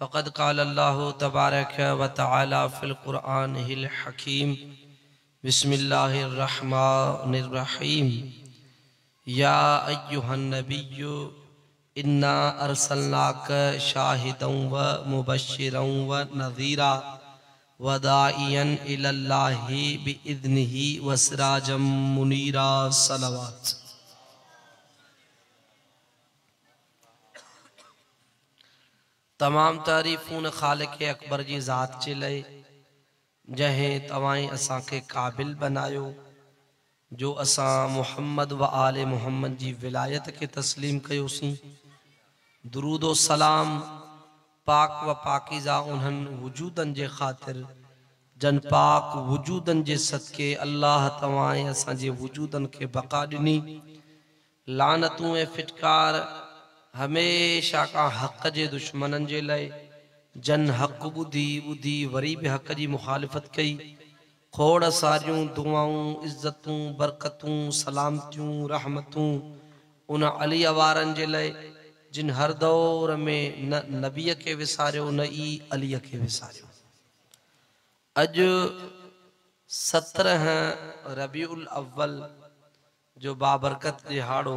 फ़कत काल्ला तबारक व तफ़िलक़ुरान हकीम। बसमीम या अयुहनबी इन्ना अरसल्लाक शाहिदों व मुबशरों व नज़ीरा वदाइन इल्लाही बिदनही वसराजम मुनीरा सलावात। तमाम तारीफ़ून ख़ाल के अकबर की ज़ात जे लाइ जंहिं तव्हां असांखे क़ाबिल बनायो, जो असां मोहम्मद व आल मुहम्मद की विलायत के तस्लीम कयोसीं। दुरूदो सलाम पाक व पाकीज़ा उन वजूदन के ख़ातिर, जन पाक वजूदन के सदके अल्लाह तव्हां असांजे वजूदनि खे बका ॾिनी। लानतू ए फिटकार हमेशा खां हक़ जे दुश्मननि जे लाइ, जन हक़ ॿुधी ॿुधी वरी बि हक़ जी मुखालिफ़त कई। खोड़ सारियूं दुआऊं इज़तूं बरकतूं, सलामतियूं, रहमतूं उन अली वारनि जे लाइ, जिन हर दौर में न नबीअ खे विसारियो, न ई अलीअ खे विसारियो। अॼु सत्रहं रबीउल अव्वल जो बाबरकत ॾिहाड़ो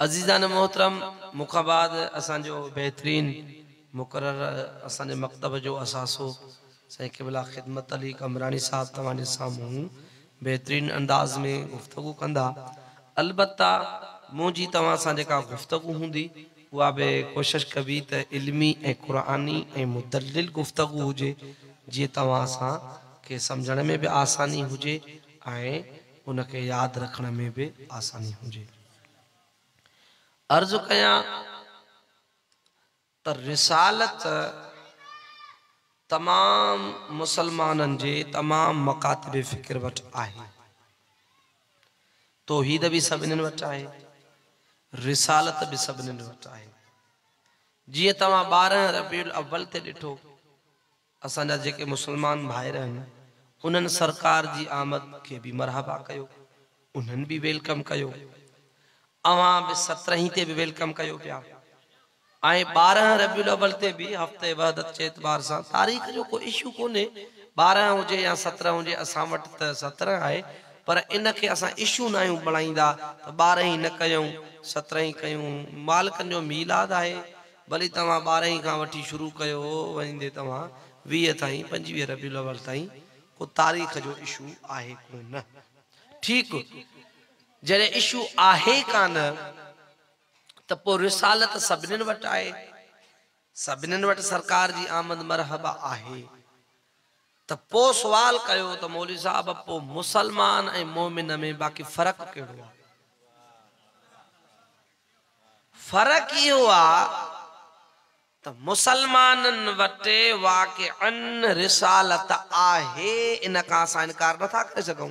अज़ीज़ान मोहतरम, मुखाबाद असांजो बहितरीन मुक़रर असांजे मकतब जो असासो, साईं क़िबला ख़िदमत अली कमरानी साहब तव्हांजे साम्हूं बहितरीन अंदाज़ में गुफ़्तगु कंदा। तव्हां सां जेका गुफ़्तगु हूंदी, उहा बि कोशिशि कबी त इल्मी ऐं क़ुरानी ऐं मुदलिल गुफ़्तगु हुजे, जीअं तव्हां सां खे में बि आसानी हुजे, ऐं उनखे यादि में बि आसानी हुजे। अर्ज़ु कयां, त रिसालत तमाम मुसलमाननि जे तमाम मकातब फ़िक्र वटि आहे। तोहीद बि सभिनीनि वटि आहे, रिसालत बि सभिनीनि वटि आहे। जीअं तव्हां ॿारहं रबीउल अव्वल ते ॾिठो, असांजा जेके मुस्लमान भाइर आहिनि, उन्हनि सरकार जी आमद खे बि मरहबा कयो, उन्हनि बि वेलकम कयो। अवां बि सत्रहीं ते बि वेलकम कयो पिया ऐं ॿारहं रबियुल अव्वल ते बि हफ़्ते वहदत जे एतबार सां। तारीख़ जो को इशू कोन्हे ॿारहं हुजे या सत्रहं हुजे, असां वटि त सत्रहं आहे, पर इनखे असां इशू न आहियूं बणाईंदा, त ॿारहीं न कयूं, सत्रहीं कयूं। मालिकनि जो मीलाद आहे, भली तव्हां ॿारहीं खां वठी शुरू कयो वञींदे तव्हां वीह ताईं, पंजवीह रबियुल अव्वल ताईं, को तारीख़ जो इशू आहे कोन। ठीकु जॾहिं इशू आहे कान, त पोइ रिसालत सभिनीनि वटि आहे। सभिनीनि वटि सरकार जी आमद मरहबा आहे। त पोइ सुवाल कयो त मौली साहब, पोइ मुसलमान ऐं मोमिन में बाक़ी फ़र्क़ु कहिड़ो आहे? फ़र्क़ु इहो आहे त मुसलमाननि वटि वाक़ रिसालत आहे। इन खां असां इनकार नथा करे सघूं।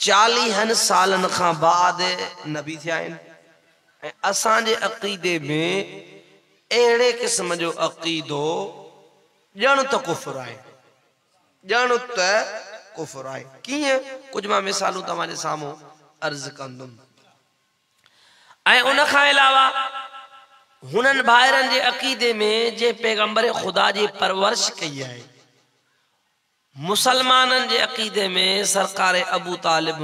चालीहनि सालनि खां बाद नबी थिया आहिनि में अहिड़े क़िस्म जो अक़ीदो, ॼण त कुफर आहे। ॼण त कुफर आहे। कीअं? कुझु माँ मिसालूं तव्हांजे साम्हूं अर्ज़ कंदुमि। अलावा, हुननि भाइरनि जे अक़ीदे में जे पैगंबर ख़ुदा जी परवरिश कई आहे। मुसलमाननि जे अक़ीदे में सरकार अबू तालिब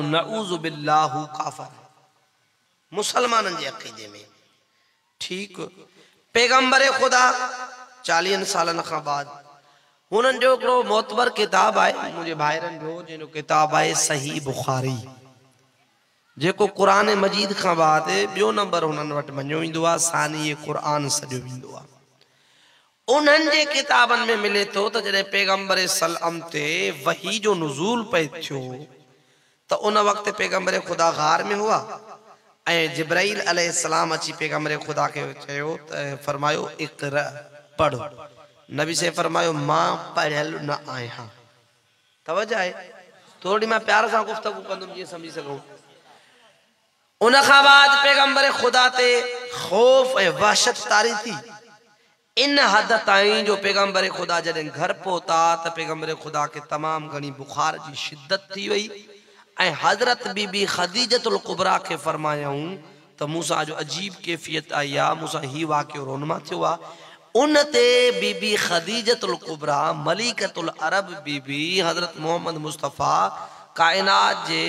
काफ़र। मुसलमाननि जे अक़ीदे में। ठीकु। पैगंबर ख़ुदा चालीहनि सालनि खां बाद, हुननि जो मोतबर किताब आहे, मुंहिंजे भाइरनि जो, जंहिंजो किताब सही बुखारी। जेको क़ुर मजीद खां बाद ॿियो नंबर हुननि वटि मञियो सानी क़ुर सॼो आहे। उन्हनि जे में मिले थो त जॾहिं पैगंबर सलम ते वही जो नुज़ूल पए थियो, त उन वक़्तु पैगंबर ख़ुदा गार में हुआ। जिब्राइल अलैहिस्सलाम अची पैगंबर ख़ुदा खे चयो, त पढ़। नबी से फरमायो, माँ पढ़ियल न आहियाँ तवजह आहे थोरी माँ प्यार सां गुफ़्तगू कंदुमि, जीअं सम्झी सघूं। उन पैगंबर ख़ुदा ते ख़ौफ़ ऐं वहशत तारी थी। इन हद ताईं जो पैगंबर ख़ुदा जॾहिं घर पहुता, त पैगंबर ख़ुदा खे तमामु घणी बुखार जी शिदत थी वई। हज़रत बीबी ख़दीजतुल कुबरा खे फरमायऊं त मूंसां जो अजीब कैफ़ियत आई आहे मूंसां हीउ वाक़ियो रोनमा थियो आहे उन बीबी ख़दीजतुल कुबरा, मलिकतुल अरब बीबी हज़रत मोहम्मद मुस्तफ़ा कायनात जे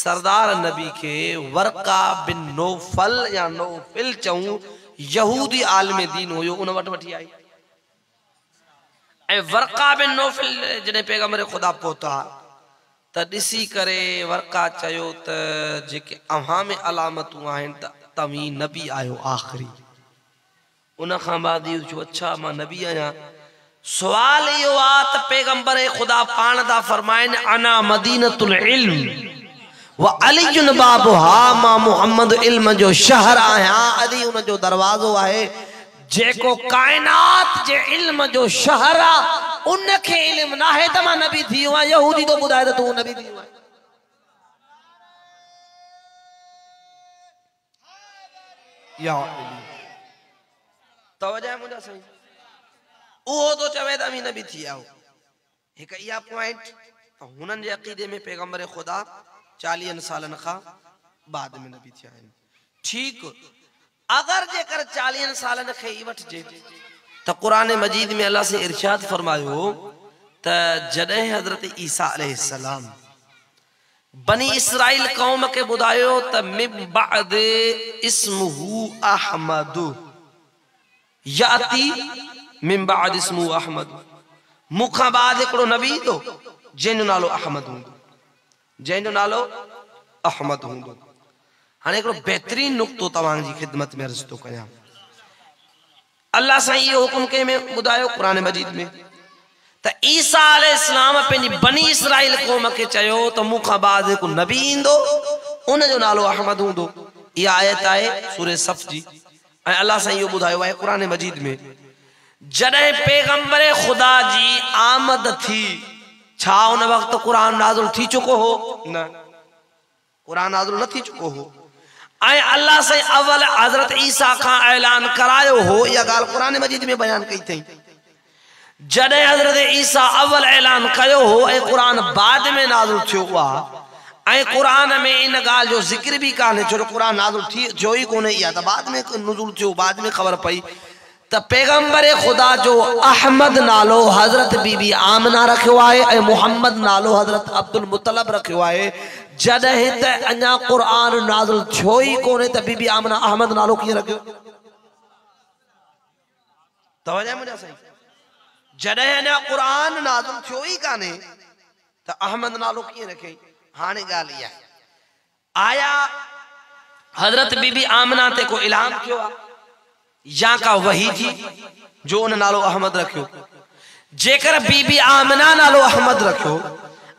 सरदार नबी के वर्का बिन नोफल या नोफिल चऊं यहूदी आलम दीन हुयो, उन वटि आई। वर्का बिन नोफिल, जॾहिं पैगंबर ख़ुदा पहुता, त ॾिसी करे वर्का चयो त जेके अव्हां नबी आहियो आख़िरी। उन अच्छा माँ नबी आहियाँ। सवाल इहो आहे पैगंबर ख़ुदा पाण था फरमाइनि, अना मदीनतुल इल्म। व अलीजुन बाबु हा माँ मोहम्मद इल्म जो शहर आहियाँ अली उन जो दरवाज़ो आहे जेको काइनात जे इल्म जो शहर आहे उन खे इल्म न आहे त माँ नबी थी वियो आहियाँ यहूदी थो ॿुधाए त तूं नबी थी वियो आहीं मुंहिंजा साईं उहो तो चवे त अमीन बि थी आयो हिकु इहा पॉइंट हुननि जे अक़ीदे में पैगंबर ख़ुदा चालीहनि सालनि खां बाद में नबी थिया आहिनि ठीकु। अगरि जेकर चालीहनि सालनि खे ई वठिजे त क़ुर मजीद में अलाह से इरशाद फरमायो त जॾहिं हज़रत ईसा बनी इसराइल क़ौम खे ॿुधायो त मिब बाद इस्महू अहमद। याती इस्मू अहमद। मूंखां बाद हिकिड़ो नबी ईंदो जंहिंजो नालो अहमद हूंदो। जंहिंजो नालो, अहमद हूंदो हाणे हिकिड़ो बहितरीन नुक़्तो तव्हांजी ख़िदमत में अर्ज़ थो कयां। अलाह सां इहो हुकुम कंहिं में ॿुधायो क़ुर मजीद में। त ईसा इस्लाम बनी इसराइल क़ौम खे चयो त बाद हिकु नबी ईंदो उनजो नालो अहमद हूंदो। इहा आयत आहे सूर सफ़ जी। ऐं अलाह सां इहो ॿुधायो मजीद में। जॾहिं ख़ुदा जी आमद थी छा उन वक़्तु क़ुर नाज़ुल थी चुको हो। न। क़ुर नाज़ुल न थी चुको हो। ऐं अलाह साईं अवल हज़रत ईसा खां ऐलान करायो हो इहा ॻाल्हि क़ुर मजीद में बयानु कई अथई। जॾहिं हज़रत ईसा अवल ऐलान कयो हो ऐं क़ुर बाद में नाज़ुल थियो आहे ऐं क़ुर में इन ॻाल्हि जो ज़िक्र बि कान्हे छो जो क़ुर नाज़ुल थी थियो ई कोन्हे इहा त बाद में नुज़ुल थियो बाद में ख़बर पई। त पैगंबर ख़ुदा जो अहमद नालो हज़रत बीबी आमना आहे ऐं मोहम्मद नालो हज़रत अब्दुल मुतलब आहे। जॾहिं त अञा क़ुर नाज़ुल थियो ई कोन्हे बीबी आमना अहमद नालो कीअं रखियो? तवजह मुंहिंजा साईं। नाज़ुल थियो ई कान्हे, त अहमद नालो कीअं रखे? हाणे ॻाल्हि आया हज़रत बीबी आमना को इलाम थियो या का वही थी जो उन नालो अहमद रखियो। जेकर बीबी आमना नालो अहमद रखियो,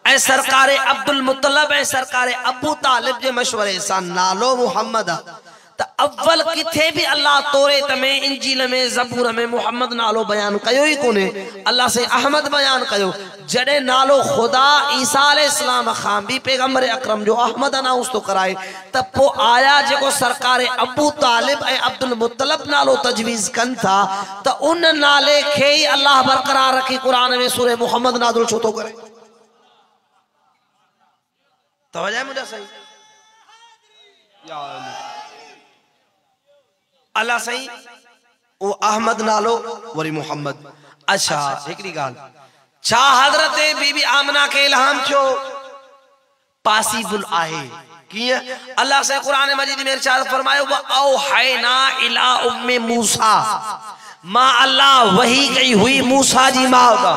ऐं सरकार अब्दुल मुतलब ऐं सरकार अबू तालिब जे मशवरे सां नालो मुहम्मद आहे त अव्वल किथे बि अल्लाह तौरेत में, इंजील में, ज़बूर में मुहम्मद नालो बयान कयो ई कोन्हे अल्लाह से अहमद बयान कयो। जॾहिं नालो ख़ुदा ईसा इस्लाम खां बि पैगंबर अकरम जो अहमद अनाउंस थो कराए, त पोइ आया जेको सरकार अबू तालिब ऐं अब्दुल मुतलब नालो तजवीज़ कनि था, त उन नाले खे ई अल्लाह बरक़रार रखी क़ुर में सूर मुहम्मद नाज़ुल छो थो करे? तवजह मुंहिंजा या अली। अल्लाह साईं वो अहमद नालो, वरी मोहम्मद। अच्छा हिकिड़ी ॻाल्हि छा हज़रत बीबी आमना खे इल्हाम थियो? पासीबुल आहे। कीअं अल्लाह से क़ुरान मजीद में इरशाद फरमायो, व औहैना इला उम्मे मूसा। माँ अल्लाह वही कई हुई मूसा जी माउ का।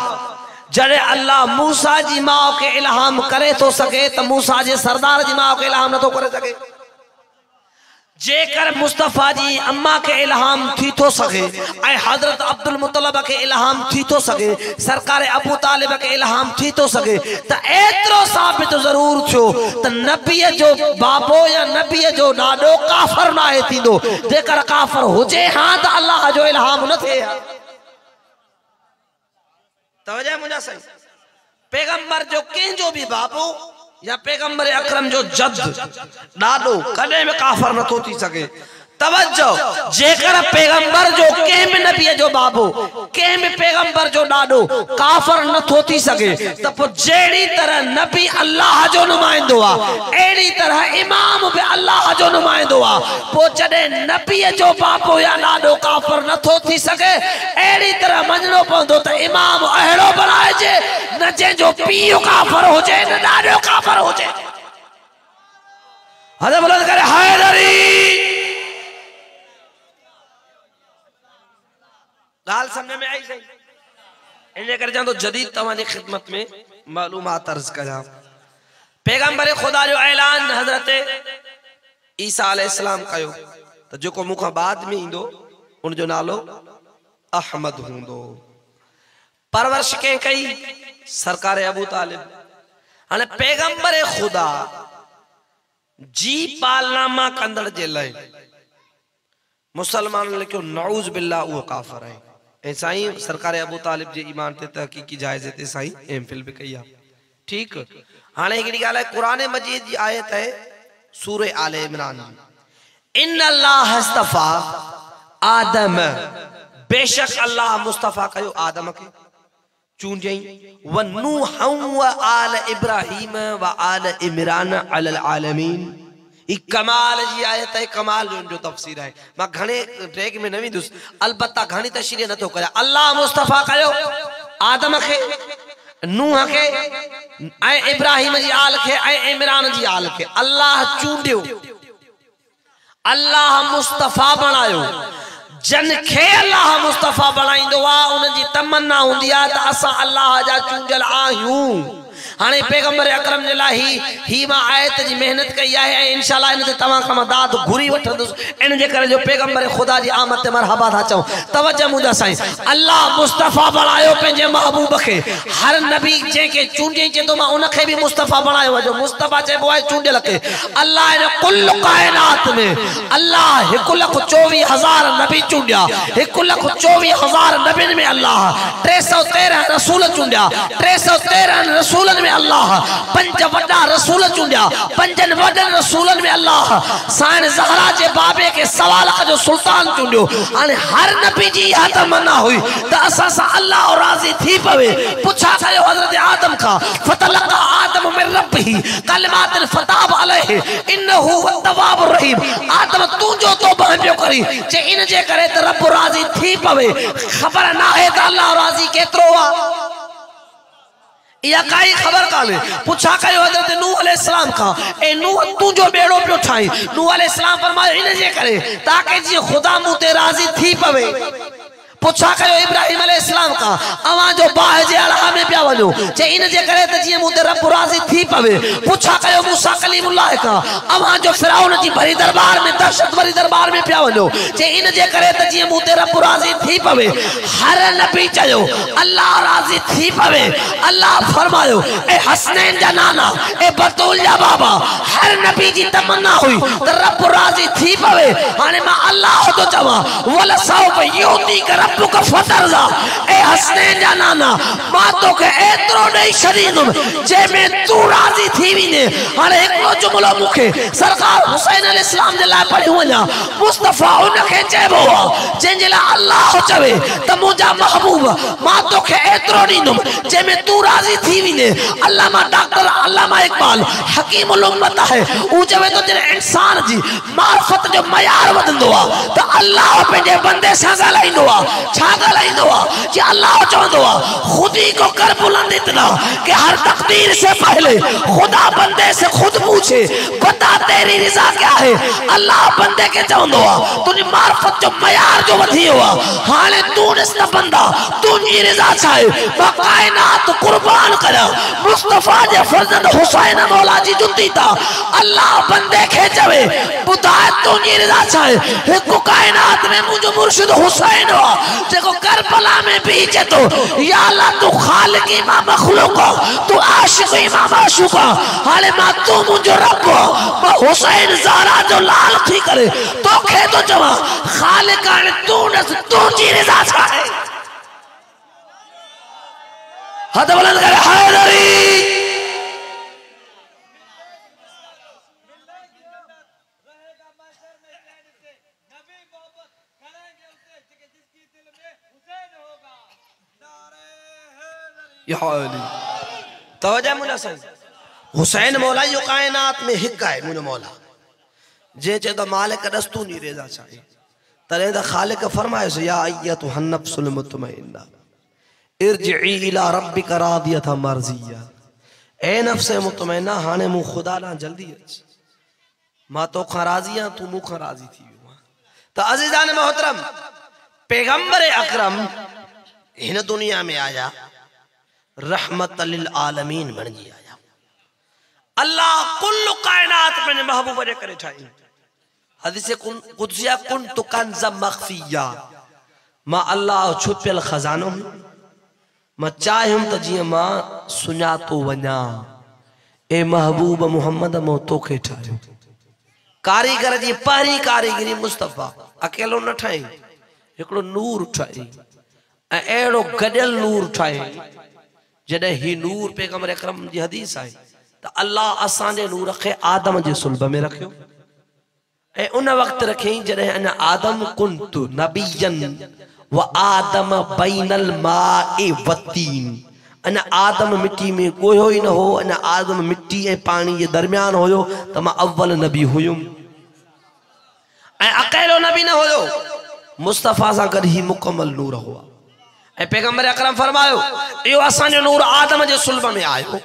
जॾहिं अल्लाह मूसा जी माउ खे इल्हाम करे थो सघे त मूसा जे सरदार जी माउ खे इल्हाम नथो करे सघे जेकर मुस्तफ़ा जी अम्मा खे इल्हाम थी थो सघे ऐं हज़रत अब्दुल मुतलब खे इल्हाम थी थो सघे सरकार अबू तालिब खे इल्हाम थी थो सघे त एतिरो साबित ज़रूर थियो, त नबीअ जो बाबो या नबीअ जो ॾाॾो काफ़र न आहे थींदो। जेकर काफ़र हुजे हा, त अलाह जो इल्हाम न थिए। हा मुंहिंजा साईं। पैगंबर जो कंहिंजो बि बाबो या पैगंबर अकरम जो जद ॾाॾो कॾहिं बि काफ़र नथो थी सघे तवजो जेकर पैगंबर जो कंहिं बि नबीअ जो बाबो, कंहिं बि पैगंबर जो ॾाॾो काफ़र नथो थी सघे, त पोइ जहिड़ी तरह नबी अल्लाह जो नुमाइंदो आहे अहिड़ी तरह इमाम बि अल्लाह जो नुमाइंदो आहे पोइ जॾहिं नबीअ जो बाबो या ॾाॾो काफ़र नथो थी सघे, अहिड़ी तरह मञणो पवंदो त इमाम अहिड़ो बणाइजे, न जंहिंजो पीउ काफ़र हुजे, न ॾाॾो काफ़र हुजे। हद बुलंद करे हैदरी ॻाल्हि सम्झ में आई। सही इन करे चवंदो जदीद तव्हांजी ख़िदमत में मालूमात अर्ज़ कयां पैगंबर ख़ुदा जो ऐलान हज़रत ईसा अलैहिस्सलाम कयो त जेको मूंखां बाद में ईंदो उनजो नालो अहमद हूंदो। परवरिश कंहिं कई सरकार अबू तालिब हाणे पैगंबर ख़ुदा जी पालनामा कंदड़ जे लाइ मुसलमान लिखियो नऊज़ बिल्ला उहो काफ़र आहे ऐं साईं सरकार अबू तालिब जे ईमान ते तहक़ीक़ी जाइज़े ते साईं एम फिल बि कई आहे ठीकु? हाणे हिकिड़ी ॻाल्हि आहे क़ुर मजीद जी आयत आहे सूर आले इमरान। इन अल्लाह हस्तफा आदम। बेशक अल्लाह मुस्तफ़ा कयो आदम खे चूंडियई व नूह व आल इब्राहिम व आल इमरान अलल आलमीन। जी आयत है, कमाल जो तफसीर है। माँ घणे ट्रैक में न वेंदुसि अलबत्ता घणी तशरीह नथो करे। अल्लाह मुस्तफ़ा कयो आदम खे नूह खे ऐं इब्राहिम जी आल खे ऐं इमरान जी आल खे अल्लाह चूंडियो। अल्लाह मुस्तफ़ा बणायो जन खे अल्लाह मुस्तफ़ा बणाईंदो आहे उन जी तमन्ना हूंदी आहे त असां अल्लाह जा चूंडियल आहियूं। हाणे पैगंबर अकरम ही ही माँ आयत जी महिनत कई आहे ऐं इंशाल्लाह इन ते घुरी वठंदुसि। इन पैगंबर ख़ुदा जी आमद ते मरहबा था चऊं। तवजह मुंहिंजा साईं, अल्लाह मुस्तफ़ा बणायो महबूब खे। हर नबी जंहिंखे चूंडियईं चवंदो माँ उनखे मुस्तफ़ा बणायो जो मुस्तफ़ा चइबो आहे, चूंडियल खे। अल्लाह इन कुल काइनात में अल्लाह हिकु लख चोवीह हज़ार नबी चूंडिया। हिकु लख चोवीह हज़ार नबियुनि में अल्लाह टे सौ तेरहं रसूल चूंडिया। टे सौ तेरहं रसूलनि में अल्लाह। पंज वॾा रसूल चूंडिया, पंजनि वॾनि रसूलनि में अल्लाह। साइण ज़हरा जे बाबे खे सवाल जो सुल्तान चूंडियो। हाणे हर नबी जी इहा तमन्ना हुई त असां सां अल्लाह राज़ी थी पवे। पुछा कयो हज़रत आदम खां, फतलका आदम में रब ही कलमातन फताब अलैहि, इन्नहु तवाब रहीम। आदम तू जो तौबा पियो करी, जे इन जे करे त रब राज़ी थी पवे। ख़बर न आहे त अल्लाह राज़ी केतिरो आहे इहा काई ख़बर काने पुछा कयो हज़रत नूह अलैहि सलाम का ए नूह तू जो बेड़ो पियो ठाई। नूह अलैहि सलाम फरमायो, इन जे करे, ताकि जी ख़ुदा मु ते राज़ी थी पवे। पुछा कयो इब्राहिम अलैहिस्सलाम खां अवां जो बाह जे अलाह में पिया वञो, जे इन जे करे त जीअं मूं रब राज़ी थी पवे, पुछा कयो मूसा कलीमुल्लाह खां अवां जो फिरौन जी भरी दरबार में, दहशत भरी दरबार में पिया वञो, जे इन जे करे त जीअं मूं रब राज़ी थी पवे, हर नबी चयो, अल्लाह राज़ी थी पवे, अल्लाह फरमायो, ए हसनैन जा नाना, ए बतूल जा बाबा, हर नबी जी तमन्ना हुई त रब राज़ी थी पवे, हाणे माँ अल्लाह तो चवां, वल सौफ यूती कर रब्बुक फतरजा ए हसनैन जा नाना माँ एतिरो ॾेई छॾींदुमि जंहिंमें तूं राज़ी थी वञे हाणे हिकु हिकिड़ो जुमिलो मूंखे, सरकार हुसैन अल इस्लाम जे लाइ पढ़ी वञा मुस्तफ़ा उनखे चइबो आहे जंहिंजे लाइ अलाह चवे, त मुंहिंजा महबूब माँ तोखे एतिरो ॾींदुमि जंहिंमें तूं राज़ी थी वञे अलामा डॉक्टर अलामा इकबाल हकीम उम्मत आहे। हू चवे थो जॾहिं इंसान जी मार्फत जो मयार वधंदो आहे त अलाह पंहिंजे बंदे सां ॻाल्हाईंदो आहे छा ॻाल्हाईंदो आहे कि अल्लाह चवंदो आहे खुद को कर बुलंद इतना कि हर तकदीर से पहले खुदा बंदे से खुद पूछे, बता तेरी रजा क्या है? अल्लाह बंदे के चवंदो आहे तुंहिंजी मार्फत जो मयार जो वधी वियो आहे हाणे तूं ॾिस त बंदा तुंहिंजी रजा छा आहे माँ काइनात कुर्बान करियाँ मुस्तफ़ा जे फर्ज़ंद हुसैन मौला जी जुती था, अल्लाह बंदे खे चवे ॿुधाए तुंहिंजी रजा छा आहे हिकु काइनात में मुंहिंजो मुर्शिद हुसैन आहे जेको करबला में बि चए थो या अल्लाह, तू खालिक माँ मखलूक तू आशिक माँ माशूक हाणे माँ, तू मुंहिंजो रब माँ, हुसैन, ज़ारा जो लाल थी करे, तोखे थो चवां। खालिक हाणे तू ॾिस तुंहिंजी रज़ा छा आहे हथ बुलंद करे हैदरी रहेगा मैशर में चैन से नबी मोहब्बत करेंगे उसे जिसके जिसकी दिल में हुसैन होगा नारे या साईं हुसैन मौला जो काइनात में हिकु आहे मुंहिंजो मौला। जंहिं चए त मालिक दस्तू नी रेज़ा चाहे। तॾहिं त ख़ालिक फरमायोसि या अयतु हन्नफ्सुल मुतमइन्ना इरजिई इला रब्बिक रादियत मर्जिया। ए नफ्स मुतमइन्ना हाणे मूं ख़ुदा ॾांहुं जल्दी अच। माँ तोखां राज़ी आहियाँ तूं मूंखां राज़ी थी आहे त अज़ीज़ान मोहतरम, पैगंबर अकरम हिन दुनिया में आया। रहमत आलमीन बणिजी आया अल्लाह कुल कायनात पंहिंजे महबूब जे करे ठाही हदीस कुदसिया कुन तु कंज़ मख्फिया। माँ अल्लाह छुपियल खज़ानो हुयुमि माँ चाहियुमि त जीअं माँ सुञातो वञा ए महबूब मोहम्मद मूं तोखे ठाहियो कारीगर जी पहिरीं कारीगरी मुस्तफ़ा। अकेलो न ठाही हिकिड़ो नूर ठाही ऐं अहिड़ो गॾियल नूर ठाहे जॾहिं ही नूर पैगंबर अकरम जी हदीस आहे त अल्लाह असांजे नूर खे आदम जे सुलभ में रखियो। उन वक़्तु रखियईं, जॾहिं अञा आदम कुंत नबीजन व आदम बैनल माए वतीन। अञा आदम मिट्टी में ॻोयो ई न हो, अञा आदम मिट्टी ऐं पाणी जे दरमियान हुयो, त माँ अव्वल नबी हुयुमि। ऐं अकेलो नबी न हुयो। मुस्तफ़ा सां गॾु ही मुकमल नूर हुआ। पैगंबर अकरम फरमायो इहो असांजो नूर आदम जे सुलभ में आयो।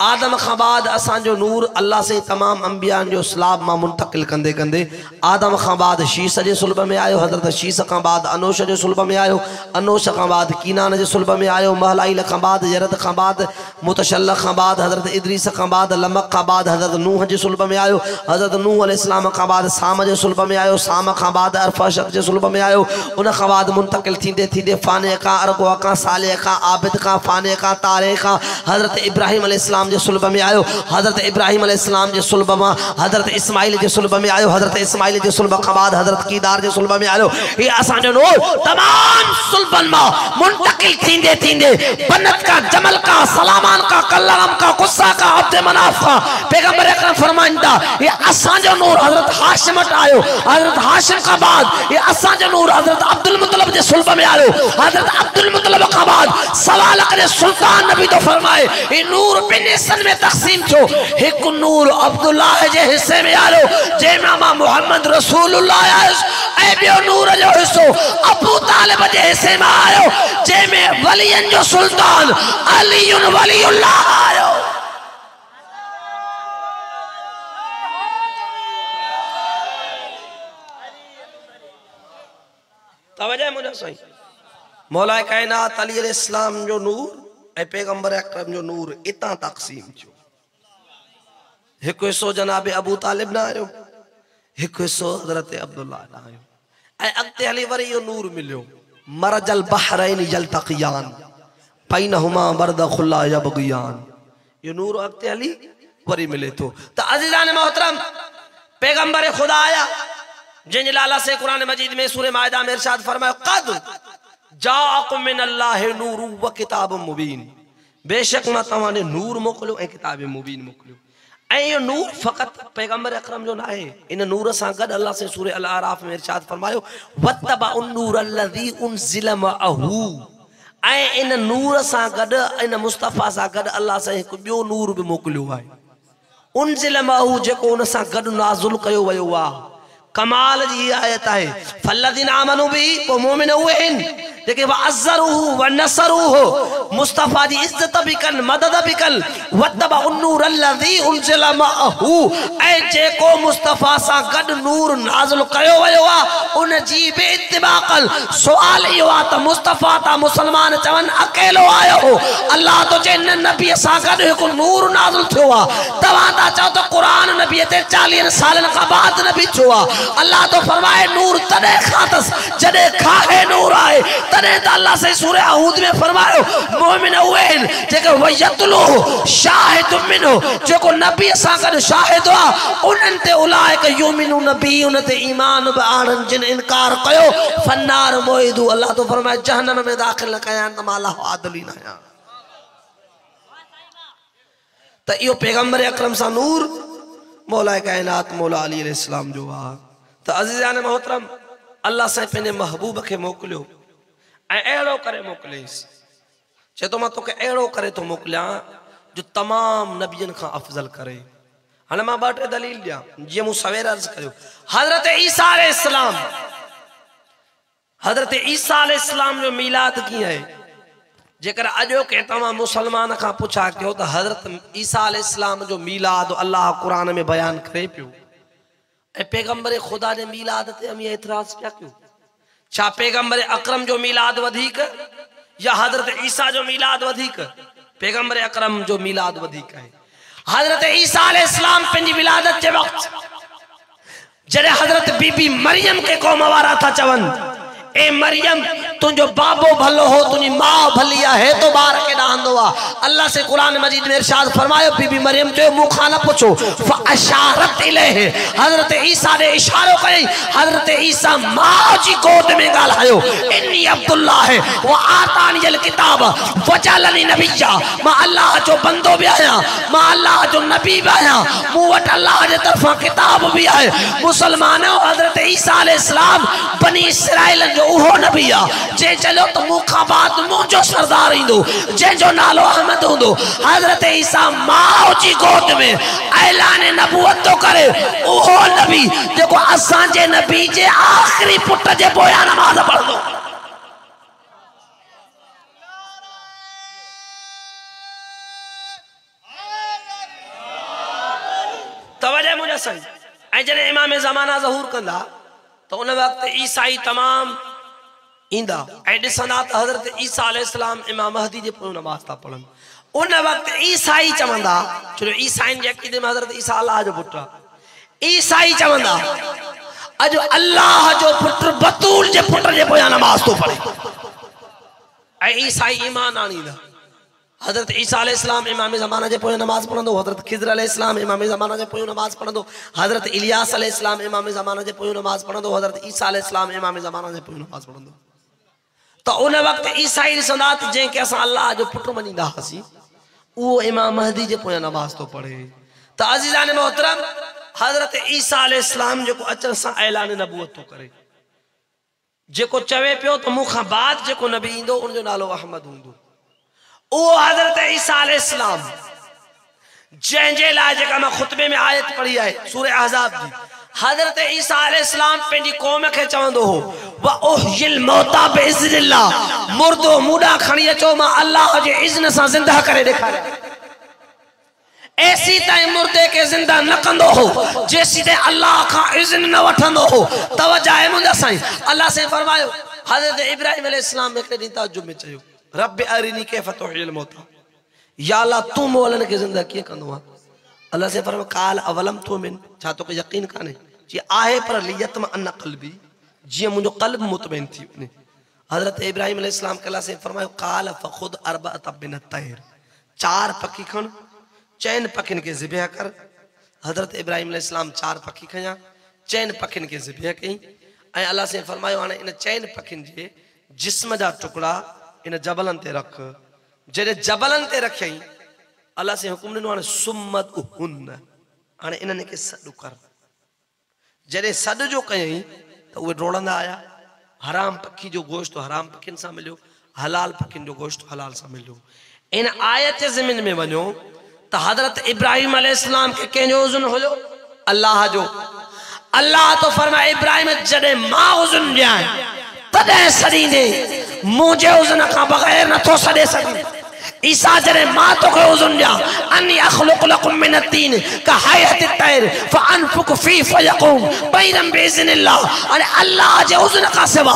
आदम खां बाद असांजो नूर अल्लाह से तमामु अंबियान जो इस्लाम माँ मुंतकिल कंदे कंदे आदम खां बाद शीस जे सुल्ब में आयो हज़रत शीस खां बाद अनोश जे सुल्ब में आयो अनोश खां बाद कीनान जे सुल्ब में आयो महलाइल खां बाद जरद खां बाद मुतशल खां बाद हज़रत इदरीस खां बाद लमक खां बाद हज़रत नूह जे सुल्ब में आयो हज़रत नूह अल इस्लाम खां बाद साम जे सुल्ब में आयो साम खां बाद अरफशक जे सुल्ब में आयो उन खां बाद मुंतकिल थींदे थींदे फ़ाने खां अरगो खां साले खां आबिद खां फ़ाने खां तारे खां हज़रत इब्राहिम अल इस्लाम जे सुल्ब में आयो। हज़रत इब्राहिम अल इस्लाम जे सुल्ब माँ, हज़रत इस्माइल जे सुल्ब में आयो। हज़रत इस्माइल जे सुल्ब खां बाद हज़रत कीदार जे सुल्ब में आयो। ये असांजो नूर तमाम सुल्बन माँ मुंतकिल थींदे थींदे बनत का, जमल का, सलामान का कल्लम का, गुस्सा का, अब्द मनाफ का, पैगंबर अकरम फरमाइंदा, ये असांजो नूर हज़रत हाशिम वटि आयो। हज़रत हाशिम खां बाद ये असांजो नूर हज़रत अब्दुल मुतलब जे सुल्ब में आयो। हज़रत अब्दुल मुतलब खां बाद सवाल करे सुल्तान नबी तो फरमाए, ये नूर पंहिंजे सन में तक़सीम थियो हिकु नूर अब्दुल्लाह जे हिसे में आयो जंहिंमां माँ मोहम्मद रसूलुल्लाह आयुसि ऐं ॿियो नूर जो हिसो अबू तालिब जे हिसे में आयो जंहिंमें वलियनि जो सुल्तान, अलीयुन वलीउल्लाह आयो तवजह मुंहिंजो साईं मौला काइनात अली इस्लाम जो नूर। पैगंबर अकरम जो नूर, इतां तक़सीम थियो हिकु हिसो जनाब अबू तालिब न आयो, हिकु हिसो हज़रत अब्दुल्ला न आयो। ऐं अॻिते हली वरी इहो नूर मिलियो। मरजल बहरैन जल तक़ियान बैनहुमा बरद खुला यबगियान। इहो नूर अॻिते हली वरी मिले थो। त अज़ीज़ान मोहतरम, पैगंबर ख़ुदा आया, जंहिंजे लाला से क़ुर मजीद में सूर मायदा में इरशाद फरमायो, कद जाकुम मिन अल्लाह नूर व किताब मुबीन बेशक माँ तव्हां ॾे नूर मोकिलियो ऐं किताब मुबीन मोकिलियो ऐं इहो नूर फ़क़ति पैगंबर अकरम जो न आहे इन नूर सां गॾु अलाह से सूर अल आराफ में इरशाद फरमायो वतबा उन नूर अल्लज़ी उनज़िल मअहू ऐं इन नूर सां गॾु इन मुस्तफ़ा सां गॾु अलाह सां हिकु ॿियो नूर बि मोकिलियो आहे उनज़िल मअहू जेको उन सां गॾु नाज़ुल कयो वियो आहे कमाल जी इहा आयत आहे फल्लदीन आमनू बि पोइ मोमिन उहे आहिनि जेके वअज़रूहु व नसरूहु मुस्तफ़ा जी इज़त बि कनि मदद बि कनि वतबा उन्नूर अल्लज़ी उनज़िल मअहू। ऐं जेको मुस्तफ़ा सां गॾु नूर नाज़िल कयो वियो आहे उन जी बि इत्तिबाकल सुवाल इहो आहे त मुस्तफ़ा त मुस्लमान चवनि, अकेलो आयो हो। अलाह तो चए, न, नबीअ सां गॾु हिकु नूर नाज़िल थियो आहे तव्हां था चओ त क़ुर नबीअ ते चालीहनि सालनि खां बाद नबी थियो आहे अलाह तो फरमाए, नूर तॾहिं खां अथसि जॾहिं खाहे नूर आहे तॾहिं त अलाह से सूरह आहूद में फरमायो, मोमिन आहिनि जेके वयतलो शाहिद मिनो जेको नबीअ सां गॾु शाहिद आहे उन्हनि ते उलाइक युमिनु नबी उन ते ईमान बि आणनि जिन इनकार कयो। फन्नार मोइदू अलाह तो फरमाए, जहन्नम में दाख़िल न कया त माँ अलाह आदली न आहियाँ त इहो पैगंबर अकरम सां नूर, मौला काइनात मौला अली इस्लाम जो आहे त अज़ीज़ान मोहतरम, अल्लाह साईं पंहिंजे महबूब खे मोकिलियो। ऐं अहिड़ो करे मोकिलियईंसि। चए थो, माँ तोखे अहिड़ो करे थो मोकिलियाँ, जो तमामु नबियनि खां अफ़ज़ल करे। हाणे माँ ॿ टे दलील ॾियाँ, जीअं सवेर अर्ज़ु कयो। हज़रत ईसा इस्लाम हज़रत ईसा इस्लाम जो मीलाद कीअं आहे? जेकर अॼोके तव्हां मुस्लमान खां पुछा त हज़रत ईसा इस्लाम जो मीलाद अलाह क़ुर में बयानु करे पियो। ऐं ख़ुदा जे मीलाद ते अमी एतिराज़ पिया कयूं। छा पैगंबर अक्रम जो मिलाद वधीक, या हज़रत ईसा जो मिलाद वधीक पैगंबर अक्रम जो मिलाद वधीक है। हज़रत ईसा इस्लाम पंहिंजी विलादत जे वक़्तु जॾहिं हज़रत बीबी मरियम के क़ौम वारा था चवनि ए मरियम तुंहिंजो बाबो भलो हो तुंहिंजी माउ भली हे तो ॿार के ॾांदो आहे अल्लाह से क़ुर मजीद में इरशाद फरमायो बीबी मरियम चयो मूंखां न पुछो, फअशारत इलैहि। हज़रत ईसा ने इशारो कयई हज़रत ईसा माउ जी गोद में ॻाल्हायो इन्नी अब्दुल्ला है, वो आतानी अल किताब, वजलनी नबिया। माँ अल्लाह जो बंदो बि आहियाँ माँ अल्लाह जो नबी बि आहियाँ मूं वटि अल्लाह जे तरफ़ां किताब बि आहे मुसलमानो, हज़रत ईसा अलैहिस्सलाम बनी इसराइल जो उहो नबी आहे। जे चलो त मूंखां बाद मुंहिंजो सरदार ईंदो, जंहिंजो नालो अहमद हूंदो। हज़रत ईसा माउ जी गोद में ऐलान नबूअत थो करे, उहो नबी जेको असांजे नबी जे आख़िरी पुट जे पोयां नमाज़ पढ़ंदो। तवजह मुंहिंजा साईं ऐं जॾहिं इमाम ज़माना ज़हूर कंदा, त उन वक़्तु ईसाई तमामु ईंदा ऐं ॾिसंदा त हज़रत ईसा इस्लाम इमाम महदी जे पोइ नमाज़ था पढ़नि। उन वक़्तु ईसाई चवंदा जो ईसाइन जे अक़ीदे में हज़रत ईसा अलाह जो आहे ईसाई चवंदा अॼु अलाह जो पुटु बतूल जे पुट जे पोयां नमाज़ थो पढ़े। ऐं ईसाई ईमान आणींदा हज़रत ईसा इस्लाम इमाम ज़माना जे पोइ नमाज़ पढ़ंदो, हज़रत खिज़र इस्लाम इमाम ज़माना जे पोइ नमाज़ पढ़ंदो, हज़रत इलियास इस्लाम इमाम ज़माना जे पोइ नमाज़ पढ़ंदो, हज़रत ईसा इस्लाम इमाम ज़माना जे पोइ नमाज़ पढ़ंदो। त उन वक़्तु ईसाई ॾिसंदा त जंहिंखे असां जो पुटु मञींदा हुआसीं इमाम महदी जे पोयां नमाज़ थो पढ़े। त अज़ीज़ान मोहतरम, हज़रत ईसा इस्लाम जेको अचण सां ऐलान नबूअत थो करे। जेको चवे पियो त मूंखां बाद जेको नबी ईंदो उनजो नालो अहमद हूंदो। उहो हज़रत ईसा इस्लाम जंहिंजे लाइ जेका ख़ुतबे में आयत पढ़ी आहे सूर आज़ाब जी हज़रत ईसा पंहिंजी क़ौम खे चवंदो हो मुर्दो मुडा खणी अचो माँ अल्लाह जे इज़्न सां ज़िंदा करे ॾेखारियाँ। ऐसी ताईं मुर्दे के ज़िंदा न कंदो हो जेसी ताईं अल्लाह खां इज़्न न वठंदो हो। तवजा आहे मुंहिंजा साईं। अल्लाह से फरमायो, हज़रत इब्राहिम अलैहिस्सलाम हिकिड़े ॾींहुं ताजुब में चयो रब अरिनी कैफ तुहियल मौता। या अल्लाह, तूं मोलनि खे ज़िंदा कीअं कंदो आहे अल्लाह से फरमायो, काल अवलम तो मिन छा तोखे यकीन कान्हे जी आहे पर लियत में अन क़ल्बी जीअं मुंहिंजो क़ल्ब मुतमइन थी वञे हज़रत इब्राहिम अलैहिस्सलाम के अल्लाह से फरमायो, काल फखुद अरबअत बिन तैर। चार पखी खण चइनि पखियुनि खे ज़िबह कर। हज़रत इब्राहिम अलैहिस्सलाम चार पखी खयां चइनि पखियुनि खे ज़िबह कई। ऐं अल्लाह से फरमायो, हाणे इन चइनि पखियुनि जे जिस्म जा टुकड़ा इन जबलनि ते रख। जॾहिं जबलनि ते अल्लाह से हुकुम ॾिनो हाणे सुमत हुन हाणे इन्हनि खे सॾु कर जॾहिं सॾु जो कयईं त उहे डोड़ंदा आया हराम पखी जो गोश्त हराम पखियुनि सां मिलियो हलाल पखियुनि जो गोश्त हलाल सां मिलियो इन आयत ज़मीन में वञो त हज़रत इब्राहिम अलैहिस्सलाम खे कंहिंजो उज़न हुयो अलाह जो अलाह तो फरमाए इब्राहिम जॾहिं माँ उज़न ॾियाँ तॾहिं सॾींदे मुंहिंजे उज़न खां बग़ैर नथो सॾे सघे ईसा जरे माँ तोखे उज़न ॾियाँ अन्नी अख़लुक़ लकुम मिन तीन का हयत तैर फअनफुक फ़ी फयकुम बैरम बिइज़निल्लाह अरे अल्लाह जे उज़न खां सिवा,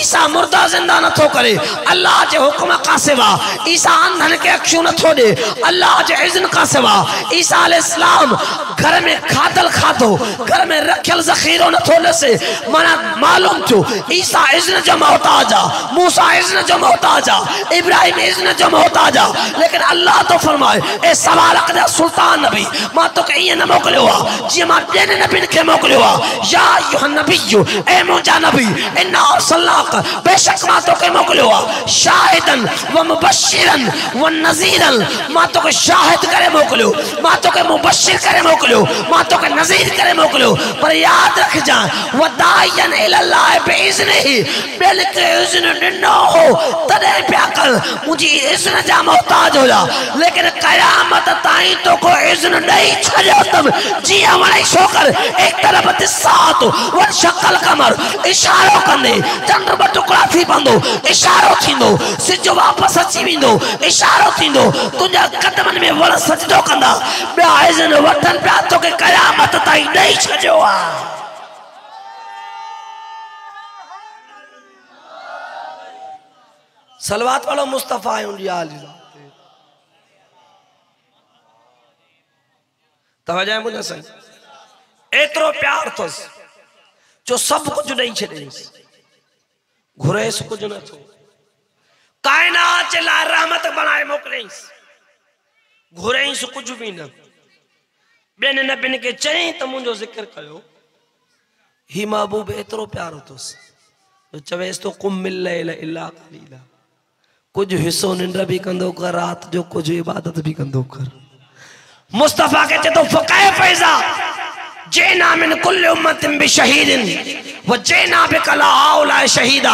ईसा मुर्दा ज़िंदा नथो करे, अल्लाह जे हुक्म खां सिवा, ईसा अंधन खे अखियूं नथो ॾे अल्लाह जे इज़न खां सिवा, ईसा अलैहिस्सलाम घर में खाधल खाधो घर में रखियल ज़ख़ीरो नथो ॾसे। माना मालूम थियो, ईसा इज़न जो मोहताज आहे मूसा इज़न जो मोहताज आहे इब्राहिम इज़न जो मोहताज आहे लेकिन अल्लाह तो फरमाए, ए सवाल अकदा सुल्तान नबी, माँ तो के न मोकलियो आहे जीअं माँ ॿियनि नबियुनि खे मोकिलियो आहे या अयुहन नबिय्यु, ए मुंहिंजा नबी, इन्ना अरसलनाक बेशक माँ तो के मोकिलियो आहे शाहिदन व मुबशिरन व नज़ीरन, माँ तो के शाहिद करे मोकिलियो माँ तो के मुबशिर करे मोकिलियो माँ तो के नज़ीर करे मोकिलियो पर यादि रखजां व दायन इलल्लाह बिइज़निही ॿियनि खे इज़्न ॾिनो हो, तॾहिं पिया कर मुंहिंजी इज़्न जा मोहताज हुया लेकिन कयामत ताईं तो को इज़्न ॾेई छॾियो अथमि जीअं वणे छोकर एक तरफ़ ते दिसात व शक्ल कमर, इशारो कंदे। चंड ॿ टुकड़ा थी पवंदो, इशारो थींदो। सिज वापसि अची वेंदो, इशारो थींदो। तुंहिंजा कदमनि में वण सजदो कंदा। ॿिया इज़्न वठनि पिया, तोखे कयामत ताईं ॾेई छॾियो आहे सलवात वालो मुस्तफ़ा आहे उनजी आली मुंहिंजा साईं एतिरो प्यार अथसि जो सभु कुझु ॾेई छॾियईंसि घुरेसि कुझु नथो काइनात जे लाइ रहमत बणाए मोकिलियईंसि घुरईंसि कुझु बि न। चयईं त मुंहिंजो ज़िक्र कयो। ही महबूब एतिरो प्यारो जो चवेसि तो कुम मिल इला कलीला। कुझु हिसो निंड बि कंदो कर, राति जो कुझु इबादत भी कंदो कर। मुस्तफ़ा कहते तो फ़काए फैज़ा जेना मिन कुल उम्मतिन बि शहीदिन व जेना बि कला आउला शहीदा।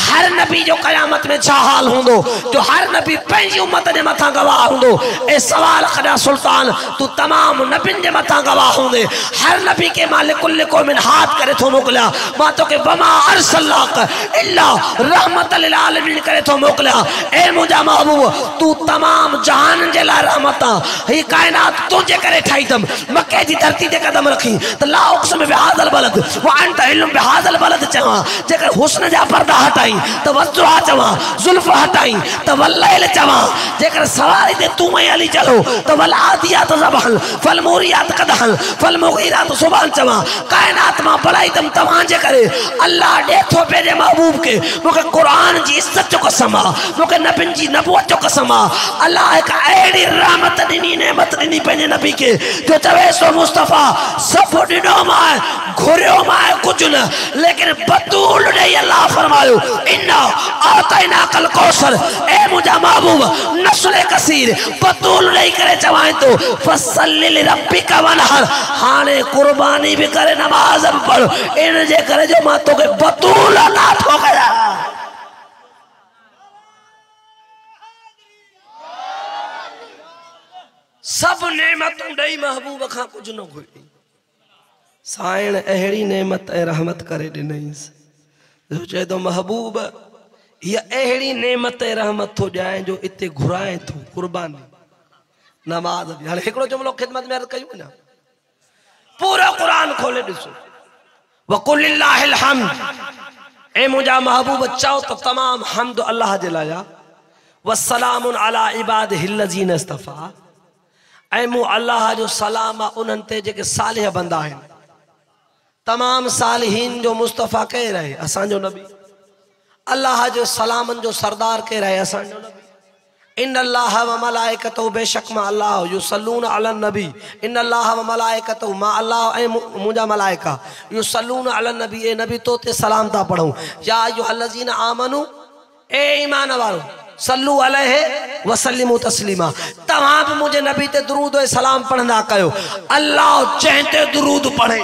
हर नबी जो क़यामत में छा हाल हूंदो जो हर नबी पंहिंजी उम्मत जे मथां गवाह हूंदो। ए सवाल कॾहिं सुल्तान, तूं तमामु नबियुनि जे मथां गवाह हूंदे। हर नबी खे माँ लिकुल लिको मिन हाथ करे थो मोकिलियाँ। माँ तोखे बमा अरसलाक इल्ला रहमत लिल आलमीन करे थो मोकिलियाँ। ए मुंहिंजा महबूब, तूं तमामु जहान जे लाइ रहमत आहे हीअ काइनात करे ठाही अथमि। मके जी धरती ते कदम रखी। त ला उक़्सम बिहादल बलद व अंत इल्म बिहादल बलद चवां जेकर हुस्न जा पर्दा हटाई त वस्त्रा चवां जुल्फ हटाई त वल्लैल चवां जेकर सवारी ते तूं ऐं हली चलो त वल आदियात ज़बहन, फल मोरियात कदहन, फल मुगीरात सुबहान चवां काइनात माँ बड़ाई तम तव्हांजे करे, अल्लाह ॾे थो पंहिंजे महबूब खे मूंखे क़ुर जी इज़त जो कसम आहे मूंखे नबियुनि जी नबूअत जो कसम आहे अल्लाह हिकु अहिड़ी रहमत ॾिनी, नेमत ॾिनी पंहिंजे नबी खे जो चवे सो मुस्तफ़ा न लेकिन बतूल ॾेई अल्लाह फरमायो इन आतैना कल कौसर, ए मुंहिंजा महबूब नस्ल कसीर, बतूल ॾेई करे चवां थो फसलिल रब्बिक वनहर, हाणे कुर्बानी बि करे नमाज़ बि पढ़। इन जे करे जो माँ तोखे बतूल अदा थो कयां सभु नेमतूं ॾेई महबूब खां कुझु न घुरी साइण अहिड़ी नेमत ऐं रहमत करे ॾिनईंसि। जो चए थो महबूब हीअ अहिड़ी नेमत ऐं रहमत थो ॾियाँ जो हिते घुराए थो, कुर्बानी। नमाज़ बि। हाणे हिकिड़ो जुमिलो ख़िदमत में अर्ज़ु कयूं न? पूरो खोले ॾिसो। वकुल महबूब चओ त तमामु हमद अलाह जे लाइ आहे वसलामुन अला इबाद हिल्लज़ीन इस्तफ़ा ऐं मूं जो सलाम आहे उन्हनि बंदा आहिनि। तमामु सालिहीन जो मुस्तफ़ा केरु आहे असांजो नबी। अलाह जो सलामनि जो सरदार केरु आहे असांजो इन अल्लाह व मलाइकतहु बेशक माँ अल्लाह युसल्लून अलन नबी। इन अल्लाह व मलाइकतहु माँ अल्लाह ऐं मुंहिंजा मलाइका। युसल्लून अलन नबी, ए नबी तो ते सलाम था पढ़ूं। या अय्युहल्लज़ीन आमनू, ए ईमान वारो सल्लू अलैहि वसल्लिमु तस्लीमा। तव्हां बि नबी ते दुरूद ऐं सलाम पढ़ंदा कयो। अल्लाह जंहिं दुरूद पढ़े।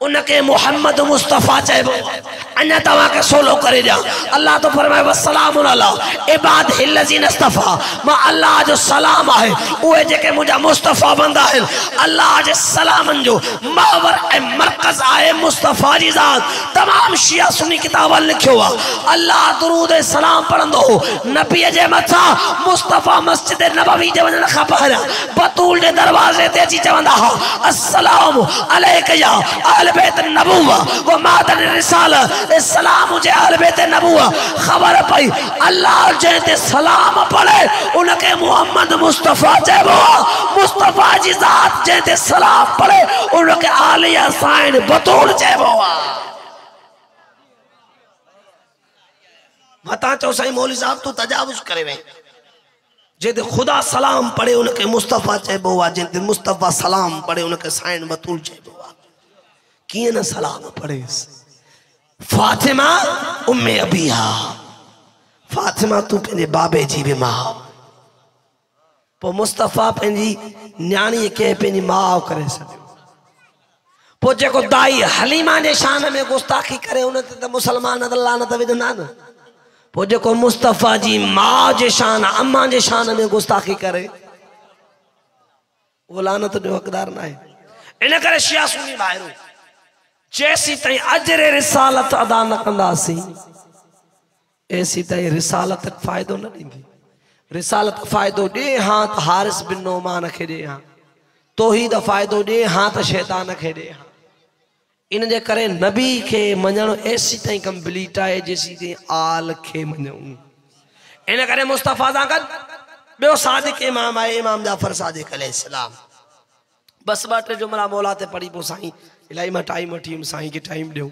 उनके मोहम्मद मुस्तफ़ा चइबो अञा तव्हांखे सोलो करे ॾियाँ अल्लाह तो फरमाए वसलाम इबाद हिल्लज़ीन इस्तफ़ा माँ अल्लाह जो सलाम आहे, उहे जेके मुंहिंजा मुस्तफ़ा बंदा आहिनि अल्लाह जे सलामनि जो मावर ऐं मरकज़ आहे मुस्तफ़ा जी ज़ात। तमामु शिया सुनी किताबनि लिखियो आहे अल्लाह दुरूद ऐं सलाम पढ़ंदो हो। नबीअ जे मथां मुस्तफ़ा मस्जिद नबवी जे वञण खां पहिरियाँ, बतूल जे दरवाज़े ते अची चवंदा हुआ अस्सलाम अलैक या अहल बैत नबुवा व मादन रिसाला सलाम मुझे अहल बैत नबुवा खबर पई, अल्लाह जंहिं ते सलाम पढ़े उनखे मोहम्मद मुस्तफ़ा आहे मुस्तफ़ा जी ज़ात जंहिं ते सलाम पढ़े उनखे आलिया साइन बतूल आहे मता चओ साईं मौली साहब, तू तजावुज़ करे वे। जंहिं ख़ुदा सलाम पढ़े उनखे मुस्तफ़ा चइबो आहे जंहिं मुस्तफ़ा सलाम पढ़े उनखे साइन बतूल चइबो कीअं न सलाम पढ़ेसि फातिमा उम्मे अबिया फातिमा, तू पंहिंजे बाबे जी बि माउ पोइ मुस्तफ़ा पंहिंजी न्याणीअ खे पंहिंजी माउ करे छॾियो पोइ जेको दाई हलीमा जे शान में गुस्ताखी करे, उन ते त मुस्लमान लानत विझंदा न। पोइ जेको मुस्तफ़ा जी माउ जे शान, अम्मा जे शान में गुस्ताखी करे, उहो लानत जो हक़दार न आहे इन करे शिया सुनी ॿाहिरो जैसी ताईं अजरे रिसालत अदा न कंदासीं, ऐसी ताईं रिसालत फ़ाइदो न ॾींदी। रिसालत फ़ाइदो ॾे हा त हारिस बिन नोमान खे ॾे हा। तोहीद फ़ाइदो ॾे हा त शैतान खे ॾे हा। इन करे नबी खे मञणु ऐसी ताईं कंप्लीट आहे जेसी ताईं आल खे मञूं। इन करे मुस्तफ़ा सां गॾु ॿियो सादिक इमाम आहे, इमाम जाफ़र सादिक अलैहिस्सलाम। बस ॿ टे जुमला मौला ते पढ़ी पोइ साईं। इलाही माँ टाइम वठी वियुमि साईं खे टाइम ॾियो।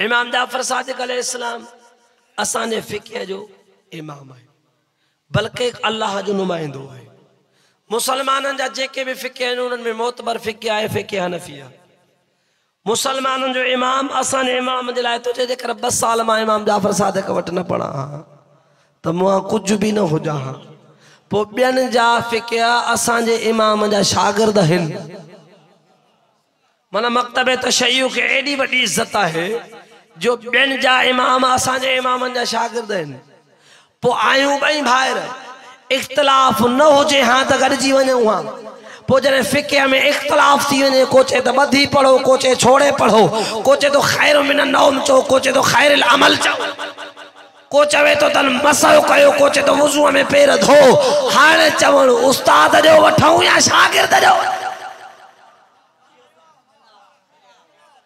इमाम जाफ़र सादिक अलैहिस्सलाम असांजे फ़िके जो इमाम आहे। बल्कि अलाह जो नुमाइंदो आहे। मुसलमाननि जा जेके बि फ़िके आहिनि, उन्हनि में मोतबर फ़िके आहे फ़िके हनफ़ी आहे। जो इमाम असांजे इमाम जे लाइ थो चए जेकर ॿ साल माँ इमाम जाफ़र सादिक वटि न पढ़ा हा, त मूं कुझु बि न हुजां हा। पोइ ॿियनि जा फ़िकिया असांजे इमाम जा शागिर्द आहिनि माना मकतब तशयु खे एॾी वॾी इज़त आहे, जो ॿियनि जा इमाम, असांजे इमामनि जा शागिर्द आहिनि। पोइ आहियूं ॿई भाइर, इख़्तिलाफ़ न हुजे हा त गॾिजी वञूं हा। पोइ जॾहिं फ़िके में इख़्तिलाफ़ थी वञे को चए त ॿधी पढ़ो को चए छोड़े पढ़ो को चए थो ख़ैर मिन नौम चओ को चए थो ख़ैर अमल चओ। को चवे थो तन मसो कयो को चए थो में पेर धो। हाणे चवणु, उस्ताद जो वठूं या शागिर्द जो?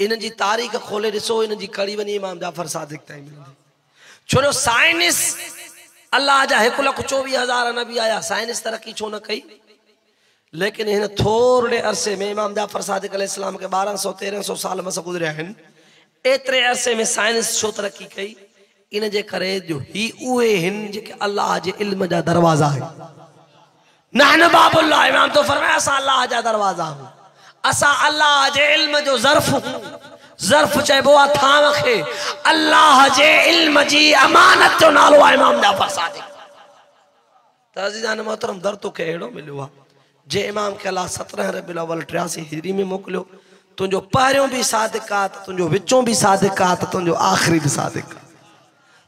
इन तारीख़ खोले ॾिसो इन कड़ी वञी इमाम जाफ़र सादिक ताईं मिलंदी। छो जो साइंस अलाह जा हिकु लख चोवीह हज़ार नबी आया साइंस तरक़ी छो न कई? लेकिन हिन थोरे अरसे में इमाम जाफ़र सादिक इस्लाम खे ॿारहं सौ, तेरहं सौ साल मस गुज़रिया आहिनि। एतिरे अरसे में साइंस छो तरक़ी कई? इन जे ही उहे आहिनि जेके इल्म जा दरवाज़ा आहिनि। नहन बाबुल्लाह इमाम तो फरमाया, असां अलाह जा असां अलाह जे इल्म जो ज़र्फ़ ज़र्फ़ चइबो आहे थाम खे अलाह जे इल्म जी अमानत जो नालो आहे इमाम जाफ़र सादिक। त मोहतरम, दर तोखे अहिड़ो मिलियो आहे जे इमाम खे अलाह सत्रहं रबिल अवल टियासी हिजरी में मोकिलियो। तुंहिंजो पहिरियों बि सादिक आहे, त तुंहिंजो विचों बि सादिक आहे, त आख़िरी बि सादिक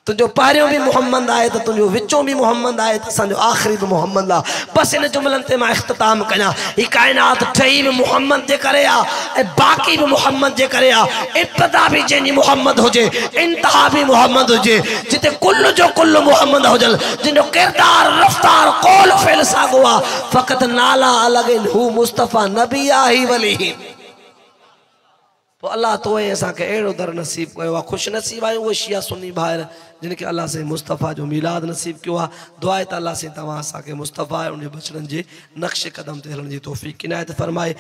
तुंहिंजो पहिरियों बि मोहम्मद आहे, त तुंहिंजो विचों बि मोहम्मद आहे, त असांजो आख़िरी बि मोहम्मद आहे। बसि इन जुमलनि ते माँ इख़्तिताम कयां। हीअ काइनात ठही बि मोहम्मद जे करे बाक़ी बि मोहम्मद जे करे इब्तदा बि जंहिंजी मोहम्मद हुजे, इंतिहा बि मोहम्मद हुजे, जिते कुल जो कुल मोहम्मद हुजनि जिन जो किरदारु, रफ़्तार, कौल, फेल साॻियो आहे नाला अलॻि हू मुस्तफ़ा नबी आहे ही वली। पोइ अल्लाह तो असांखे अहिड़ो दर नसीब कयो आहे ख़ुशि नसीब आहियूं उहे शिया सुनी भाइर जिन खे अलाह मुस्तफ़ा जो मिलाद नसीब कयो आहे दुआ आहे त अलाह साईं तव्हां असांखे मुस्तफ़ा उन बचड़नि जे, नक्श कदम ते हलण जी तोहफ़ी किनायत फ़रमाए।